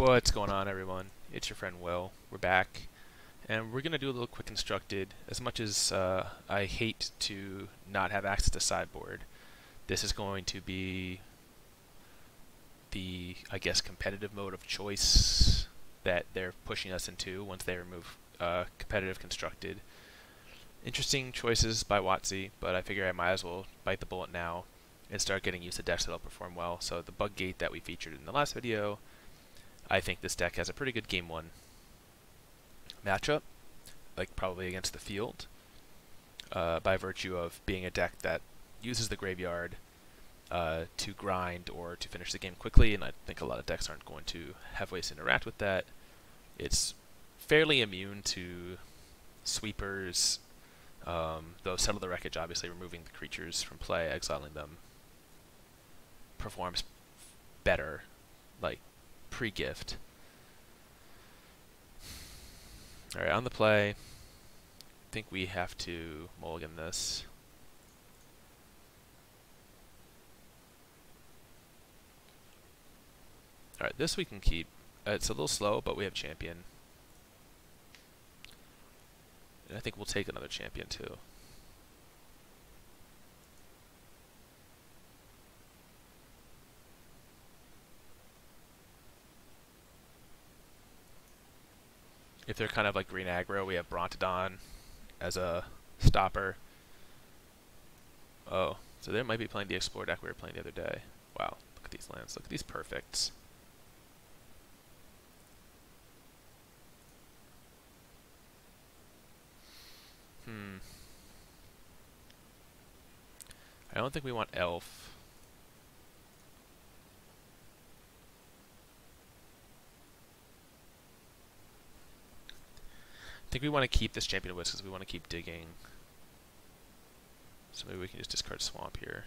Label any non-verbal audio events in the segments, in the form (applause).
What's going on everyone? It's your friend Will. We're back and we're going to do a little quick constructed. As much as uh, I hate to not have access to sideboard, this is going to be the, I guess, competitive mode of choice that they're pushing us into once they remove uh, competitive constructed. Interesting choices by WotC, but I figure I might as well bite the bullet now and start getting used to decks that'll perform well. So the bug gate that we featured in the last video, I think this deck has a pretty good game one matchup, like probably against the field, uh, by virtue of being a deck that uses the graveyard uh, to grind or to finish the game quickly, and I think a lot of decks aren't going to have ways to interact with that. It's fairly immune to sweepers, um, though Settle the Wreckage, obviously removing the creatures from play, exiling them, performs better, like pre-gift. Alright, on the play, I think we have to mulligan this. Alright, this we can keep. Uh, it's a little slow, but we have champion. And I think we'll take another champion too. If they're kind of like green aggro, we have Brontodon as a stopper. Oh, so they might be playing the Explore deck we were playing the other day. Wow, look at these lands. Look at these perfects. Hmm. I don't think we want Elf. I think we want to keep this Champion of Wits because we want to keep digging. So maybe we can just discard Swamp here.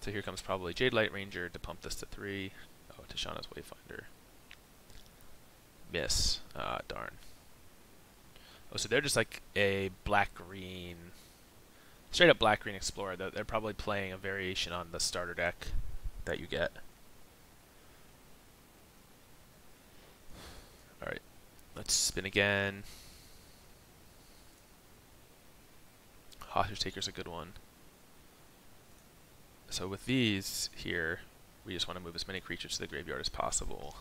So here comes probably Jadelight Ranger to pump this to 3. Oh, Tishana's Wayfinder. Miss. Ah, darn. Oh, so they're just like a black-green straight up black green explorer. They're, they're probably playing a variation on the starter deck that you get. Alright, let's spin again. Hostage Taker's a good one. So with these here, we just want to move as many creatures to the graveyard as possible.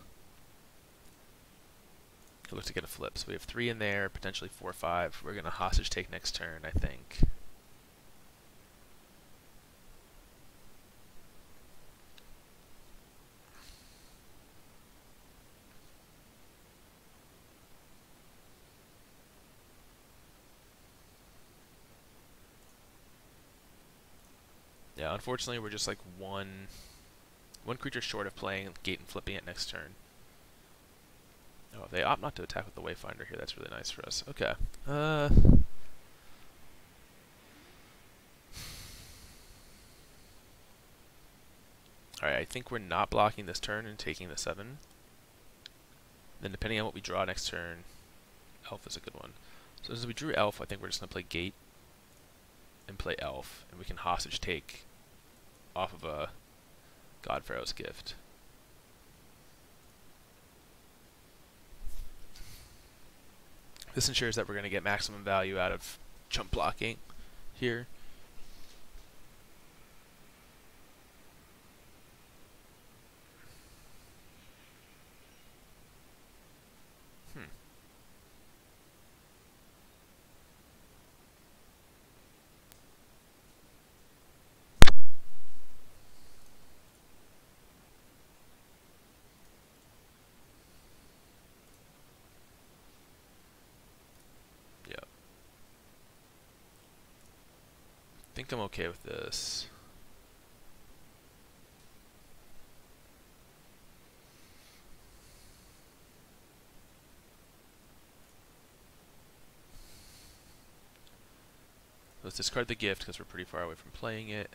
Look to get a flip. So we have three in there, potentially four or five. We're going to hostage take next turn, I think. Yeah, unfortunately we're just like one one creature short of playing gate and flipping it next turn. Oh, they opt not to attack with the Wayfinder here. That's really nice for us. Okay. Uh... (sighs) Alright, I think we're not blocking this turn and taking the 7. Then depending on what we draw next turn, Elf is a good one. So since we drew Elf, I think we're just going to play Gate and play Elf, and we can hostage take off of a God Pharaoh's gift. This ensures that we're going to get maximum value out of chump blocking here. Think I'm okay with this. Let's discard the gift because we're pretty far away from playing it.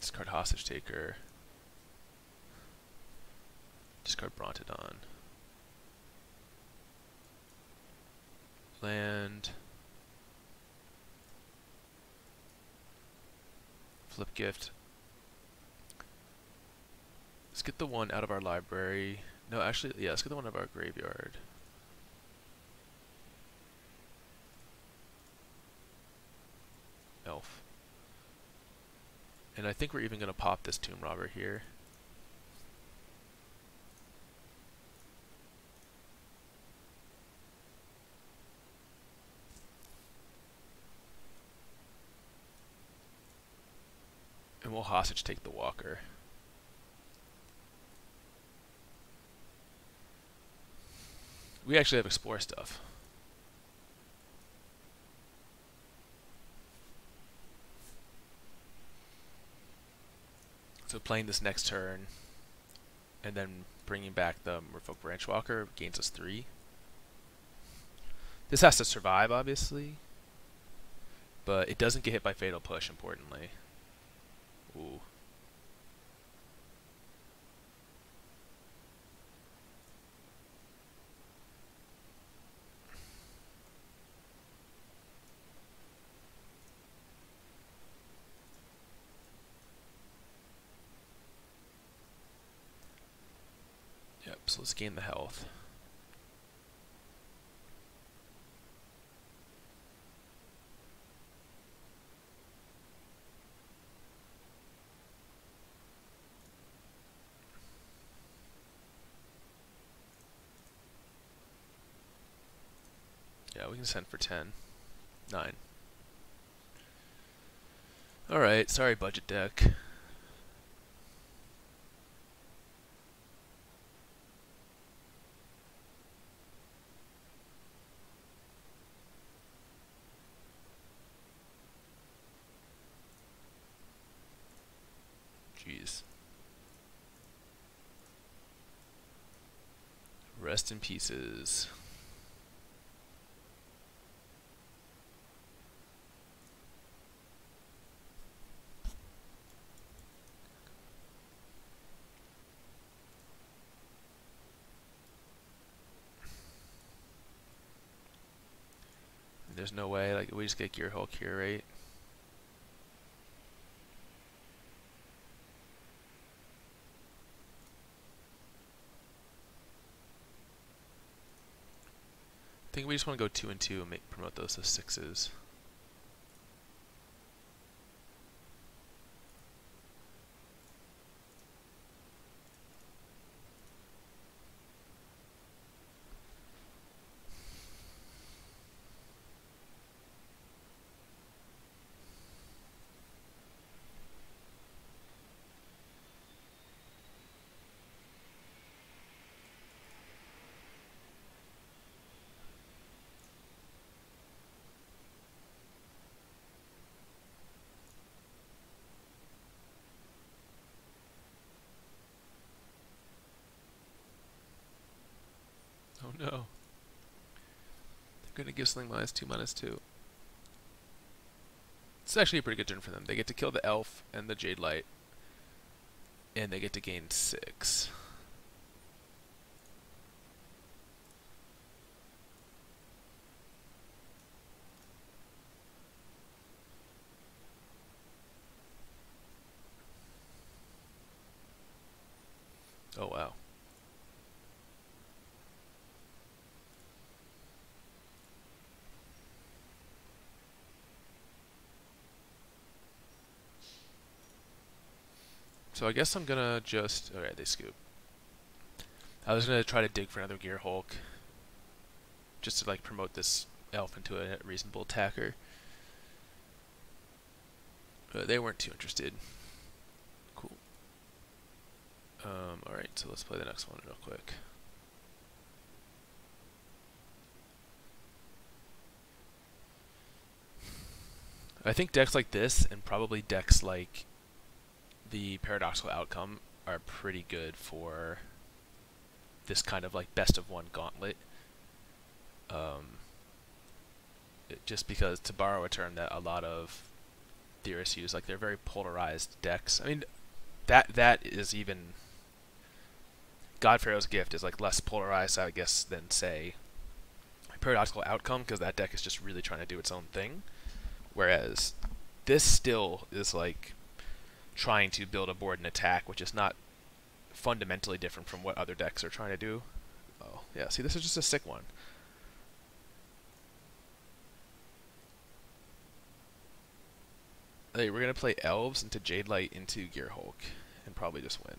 Discard Hostage Taker. Discard Brontodon. Land. Flip gift. Let's get the one out of our library. No, actually, yeah, let's get the one out of our graveyard. Elf. And I think we're even going to pop this Tomb Robber here. And we'll hostage take the walker. We actually have explore stuff. So playing this next turn, and then bringing back the Merfolk Branchwalker gains us three. This has to survive, obviously, but it doesn't get hit by Fatal Push, importantly. Ooh. Yep, so let's gain the health. Yeah, we can send for 10. 9. Alright, sorry budget deck. Jeez. Rest in pieces. There's no way, like, we just get Gearhulk here, right? I think we just want to go two and two and make promote those as sixes. give something minus 2, minus 2. It's actually a pretty good turn for them. They get to kill the elf and the Jadelight, and they get to gain 6. So I guess I'm gonna just... Alright, they scoop. I was gonna try to dig for another Gearhulk. Just to like promote this elf into a reasonable attacker. But they weren't too interested. Cool. Um, alright, so let's play the next one real quick. I think decks like this, and probably decks like the paradoxical outcome are pretty good for this kind of like best of one gauntlet. Um, it, just because, to borrow a term that a lot of theorists use, like they're very polarized decks. I mean, that that is even God Pharaoh's gift is like less polarized, I guess, than say paradoxical outcome because that deck is just really trying to do its own thing. Whereas this still is like trying to build a board and attack, which is not fundamentally different from what other decks are trying to do. Oh, yeah, see, this is just a sick one. Hey, we're going to play Elves into Jadelight into Gearhulk and probably just win.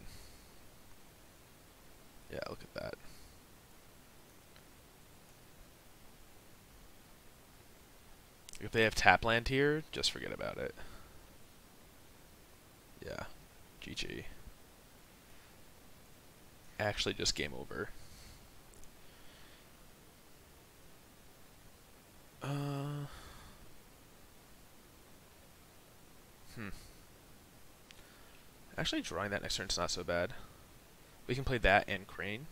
Yeah, look at that. If they have tap land here, just forget about it. Yeah, GG. Actually, just game over. Uh. Hmm. Actually, drawing that next turn is not so bad. We can play that and Crane.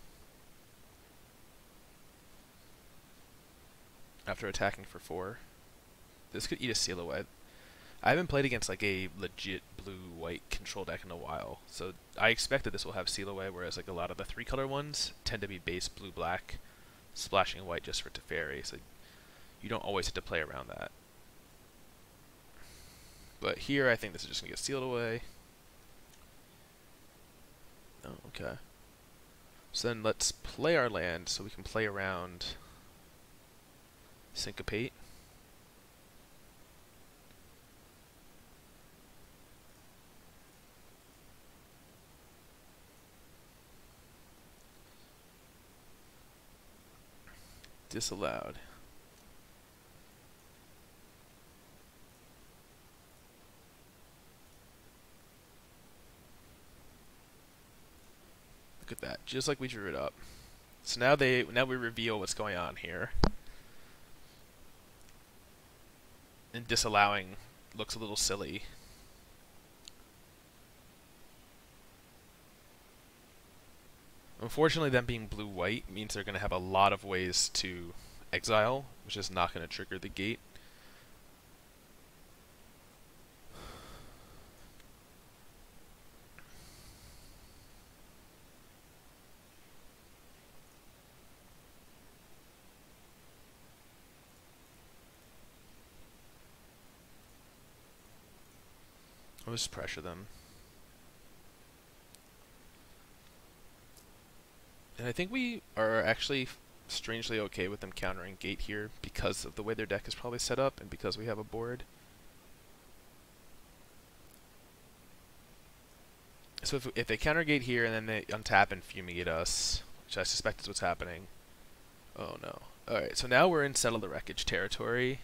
After attacking for four. This could eat a seal away. I haven't played against like a legit blue-white control deck in a while, so I expect that this will have seal away, whereas like a lot of the three-color ones tend to be base blue-black, splashing white just for Teferi, so you don't always have to play around that. But here, I think this is just going to get sealed away. Oh, okay. So then let's play our land so we can play around Syncopate. Disallowed. Look at that, just like we drew it up. So now they now we reveal what's going on here. And disallowing looks a little silly. Unfortunately, them being blue-white means they're going to have a lot of ways to exile, which is not going to trigger the gate. Just pressure them. And I think we are actually strangely okay with them countering gate here because of the way their deck is probably set up and because we have a board. So if, if they counter gate here and then they untap and fumigate us, which I suspect is what's happening. Oh no. Alright, so now we're in Settle the Wreckage territory.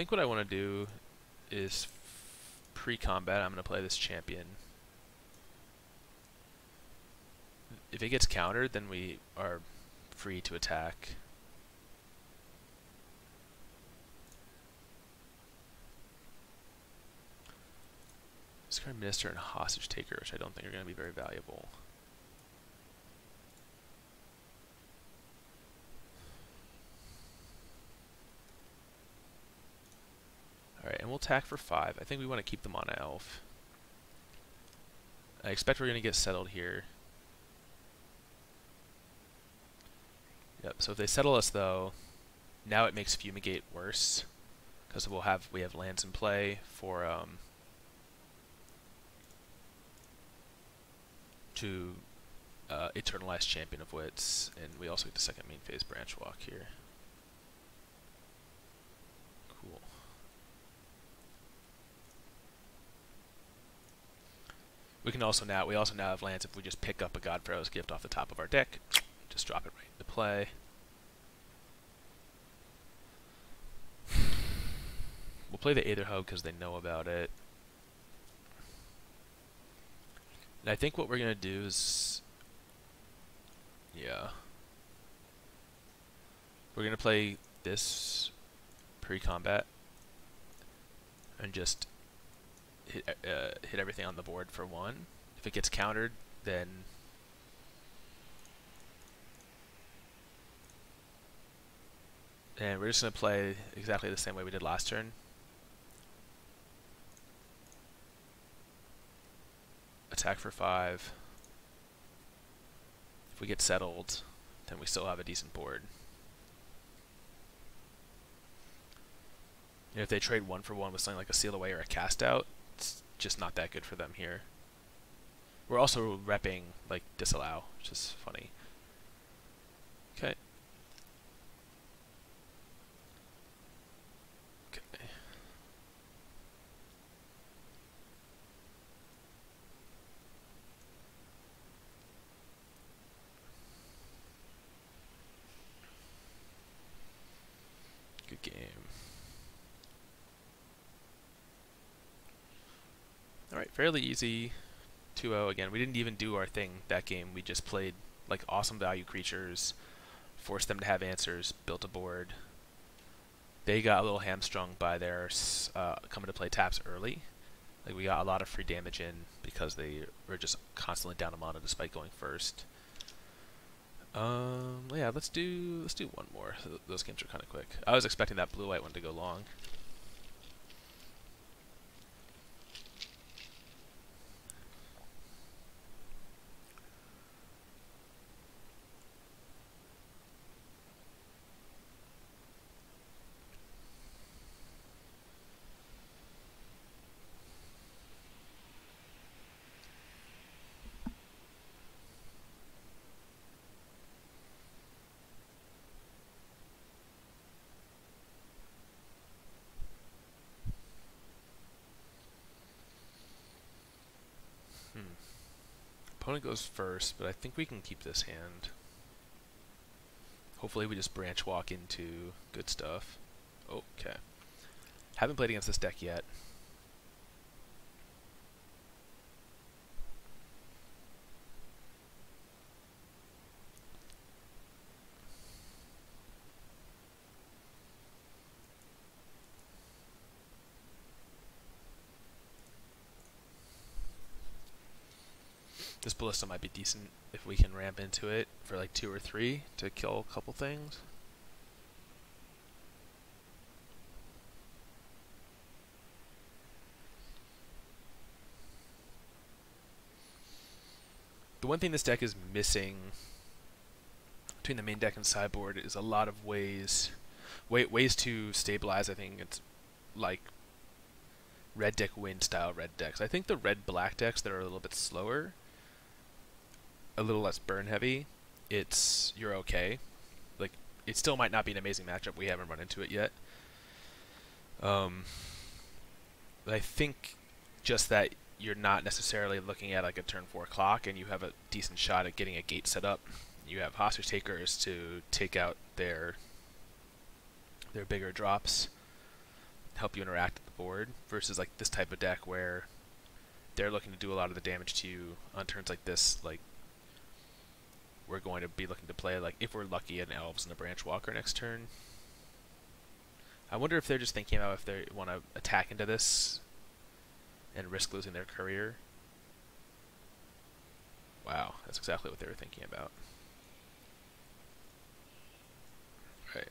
Think what I want to do is pre-combat, I'm going to play this champion. If it gets countered, then we are free to attack. Discard Minister and Hostage Taker, which I don't think are going to be very valuable. Alright, and we'll attack for 5. I think we want to keep them on Elf. I expect we're going to get settled here. Yep, so if they settle us though, now it makes Fumigate worse. Because we'll have we have lands in play for um to uh, Champion of Wits, and we also get the second main phase branch walk here. We can also now, we also now have lands if we just pick up a God Pharaoh's Gift off the top of our deck, just drop it right into play. We'll play the Aether Hub because they know about it. And I think what we're going to do is... Yeah. We're going to play this pre-combat and just hit, uh, hit everything on the board for one. If it gets countered, then And we're just going to play exactly the same way we did last turn. Attack for 5. If we get settled, then we still have a decent board. If they trade one for one with something like a seal away or a cast out, just not that good for them here. We're also repping like disallow, which is funny. Okay. Okay. Good game. Alright, fairly easy 2-0 again. We didn't even do our thing that game. We just played like awesome value creatures, forced them to have answers, built a board. They got a little hamstrung by their uh, coming to play taps early. Like we got a lot of free damage in because they were just constantly down a mana despite going first. Um, yeah, let's do let's do one more. Those games are kind of quick. I was expecting that blue white one to go long. Opponent goes first, but I think we can keep this hand. Hopefully we just branch walk into good stuff. Okay. Haven't played against this deck yet. This ballista might be decent if we can ramp into it for like two or three to kill a couple things. The one thing this deck is missing between the main deck and sideboard is a lot of ways way, ways to stabilize. I think it's like red deck win style red decks. I think the red black decks that are a little bit slower a little less burn heavy, it's you're okay. Like it still might not be an amazing matchup. We haven't run into it yet. Um, I think just that you're not necessarily looking at like a turn four clock, and you have a decent shot at getting a gate set up. You have hostage takers to take out their their bigger drops, help you interact with the board, versus like this type of deck where they're looking to do a lot of the damage to you on turns like this, like we're going to be looking to play, like, if we're lucky, an Elves and a Branchwalker next turn. I wonder if they're just thinking about if they want to attack into this and risk losing their courier. Wow, that's exactly what they were thinking about. Right.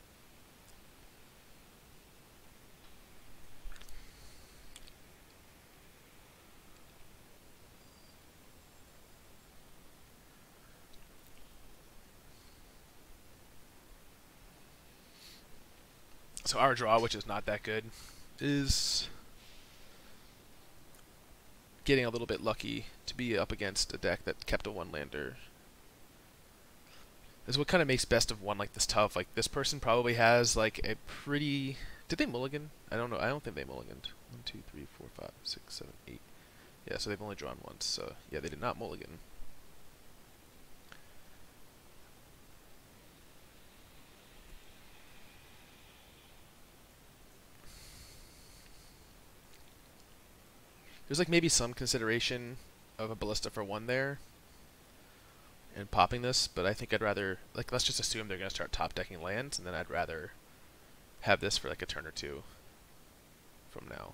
So our draw, which is not that good, is getting a little bit lucky to be up against a deck that kept a one-lander. This is what kind of makes best of one like this tough. Like, this person probably has, like, a pretty... Did they mulligan? I don't know. I don't think they mulliganed. One, two, three, four, five, six, seven, eight. Yeah, so they've only drawn once. So, yeah, they did not mulligan. There's like maybe some consideration of a ballista for one there and popping this, but I think I'd rather like let's just assume they're gonna start top decking lands, and then I'd rather have this for like a turn or two from now.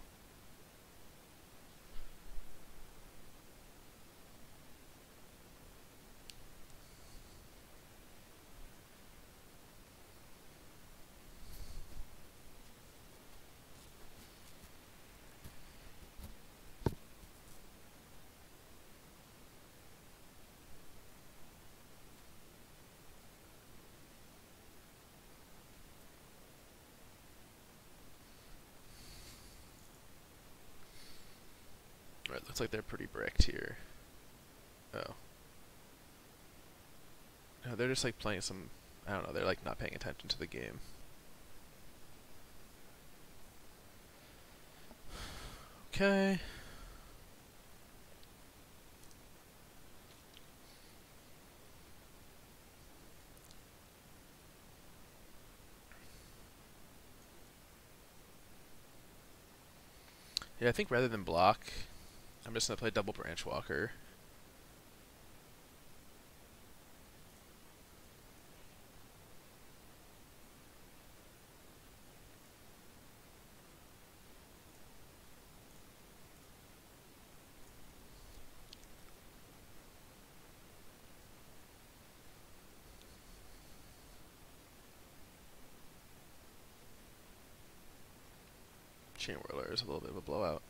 Looks like they're pretty bricked here. Oh. No, they're just like playing some, I don't know, they're like not paying attention to the game. Okay. Yeah, I think rather than block, I'm just going to play double Branchwalker. Chain Whirler is a little bit of a blowout.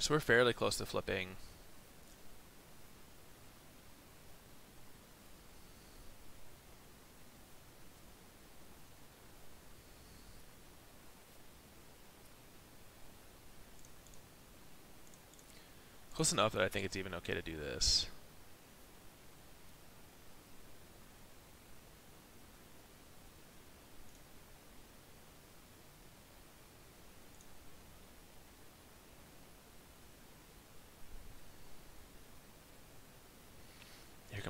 So we're fairly close to flipping. Close enough that I think it's even okay to do this.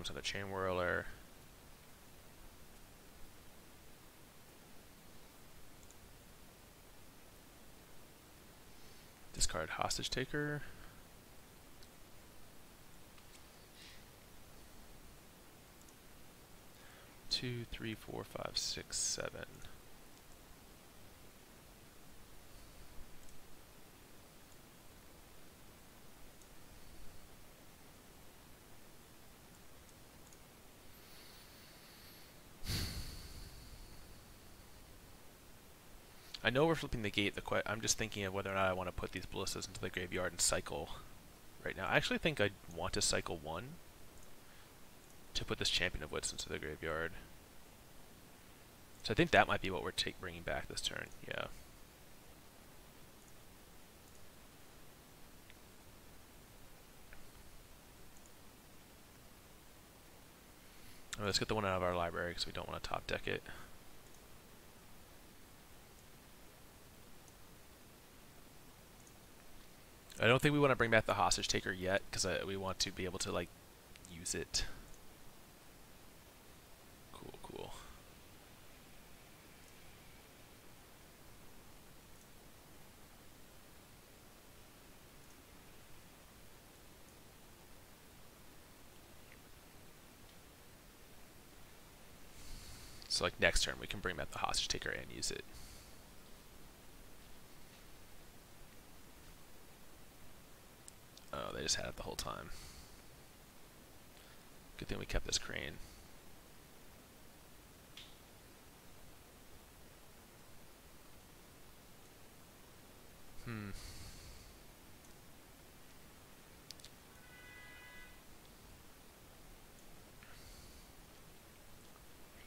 Comes another Chainwhirler. Discard hostage taker. Two, three, four, five, six, seven. I know we're flipping the gate. The I'm just thinking of whether or not I want to put these ballistas into the graveyard and cycle right now. I actually think I want to cycle one to put this Champion of Wits into the graveyard. So I think that might be what we're bringing back this turn. Yeah. let's get the one out of our library because we don't want to top deck it. I don't think we want to bring back the hostage taker yet because uh, we want to be able to like use it. Cool, cool. So like next turn we can bring back the hostage taker and use it. Just had it the whole time. Good thing we kept this crane. Hmm.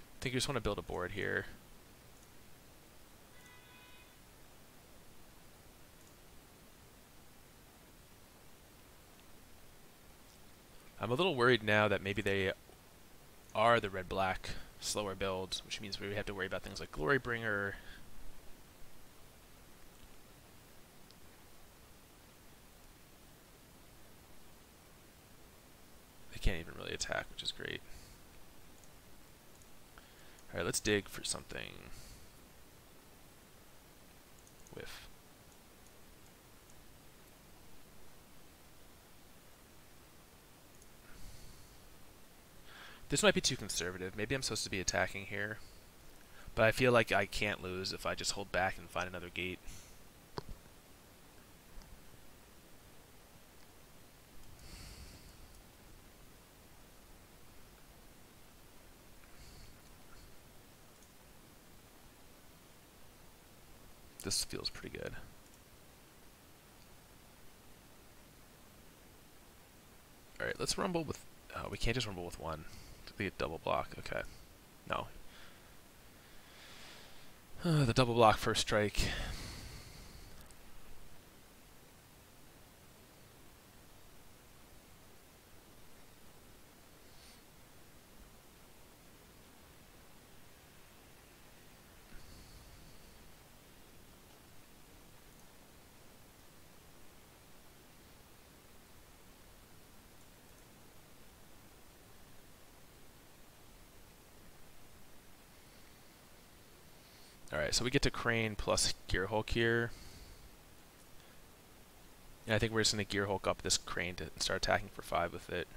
I think you just want to build a board here. I'm a little worried now that maybe they are the red-black slower build, which means we have to worry about things like Glorybringer. They can't even really attack, which is great. Alright, let's dig for something. Whiff. This might be too conservative. Maybe I'm supposed to be attacking here. But I feel like I can't lose if I just hold back and find another gate. This feels pretty good. Alright, let's rumble with... Oh, we can't just rumble with one. The double block, okay. No. Uh, (sighs) the double block first strike. Alright, so we get to Crane plus Gearhulk here. And I think we're just going to Gearhulk up this Crane to start attacking for 5 with it.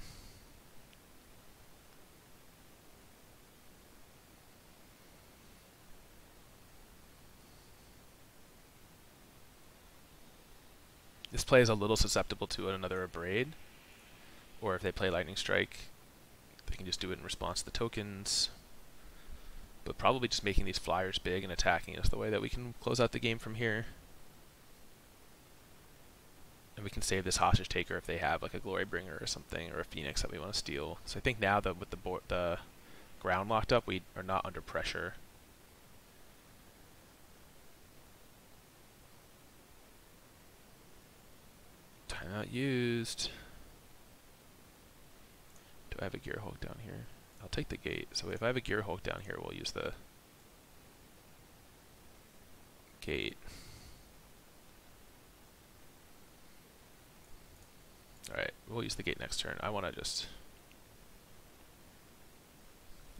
This play is a little susceptible to another Abrade. Or if they play Lightning Strike, they can just do it in response to the tokens. But probably just making these flyers big and attacking is the way that we can close out the game from here. And we can save this hostage taker if they have like a Glorybringer or something, or a phoenix that we want to steal. So I think now that with the board the ground locked up, we are not under pressure. Timeout used. Do I have a Gearhulk down here? I'll take the gate. So if I have a Gearhulk down here, we'll use the gate. Alright, we'll use the gate next turn. I want to just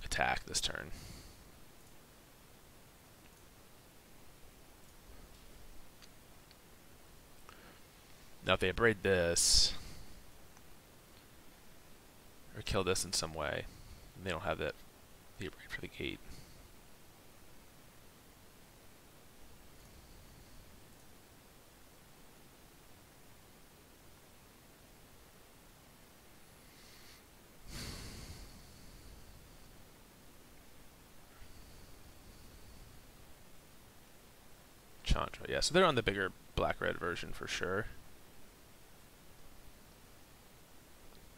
attack this turn. Now if they abrade this, or kill this in some way, they don't have that the upgrade for the gate. Chandra, yeah, so they're on the bigger black-red version for sure.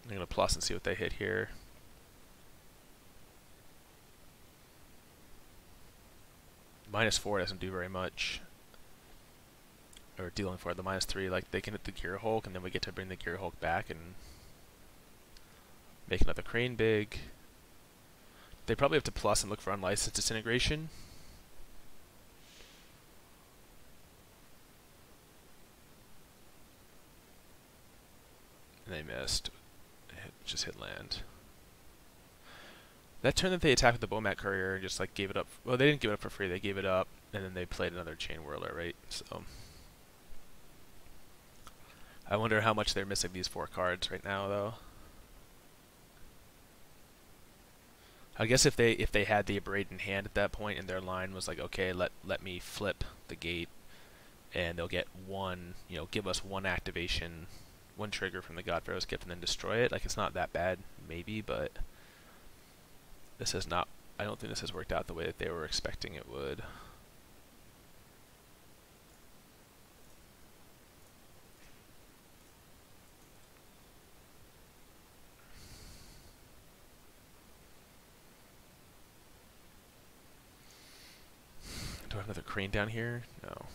I'm going to plus and see what they hit here. Minus four doesn't do very much. Or dealing for the minus three, like they can hit the Gearhulk, and then we get to bring the Gearhulk back and make another crane big. They probably have to plus and look for unlicensed disintegration. And they missed. Just hit land. That turn that they attacked with the Bomat Courier and just like gave it up. Well, they didn't give it up for free. They gave it up, and then they played another Chainwhirler, right? So I wonder how much they're missing these four cards right now, though. I guess if they if they had the Abrade in hand at that point, and their line was like, okay, let let me flip the gate, and they'll get one, you know, give us one activation, one trigger from the God Pharaoh's gift, and then destroy it. Like it's not that bad, maybe, but this has not, I don't think this has worked out the way that they were expecting it would. Do I have another crane down here? No.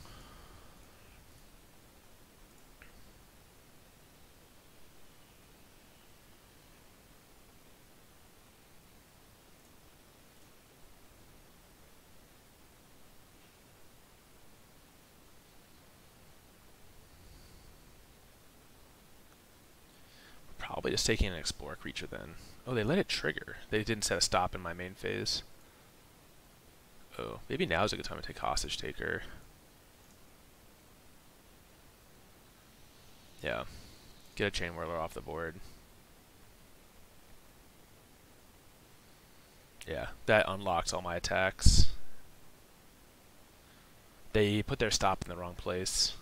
Probably just taking an Explore creature then. Oh, they let it trigger. They didn't set a stop in my main phase. Oh, maybe now is a good time to take Hostage Taker. Yeah. Get a Chainwhirler off the board. Yeah, that unlocks all my attacks. They put their stop in the wrong place.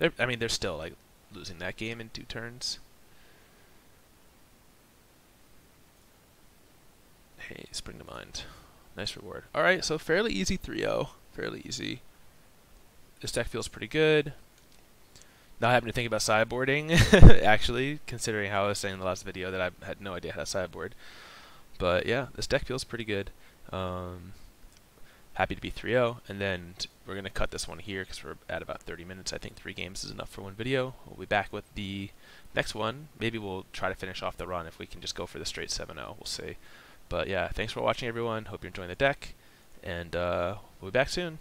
They're, I mean, they're still like losing that game in two turns. Hey, spring to mind. Nice reward. Alright, so fairly easy 3-0. Fairly easy. this deck feels pretty good. Not having to think about sideboarding, (laughs) actually, considering how I was saying in the last video that I had no idea how to sideboard. But yeah, this deck feels pretty good. Um, happy to be 3-0, and then we're going to cut this one here because we're at about 30 minutes. I think three games is enough for one video. We'll be back with the next one. Maybe we'll try to finish off the run if we can just go for the straight 7-0. We'll see. But yeah, thanks for watching, everyone. Hope you're enjoying the deck, and uh, we'll be back soon.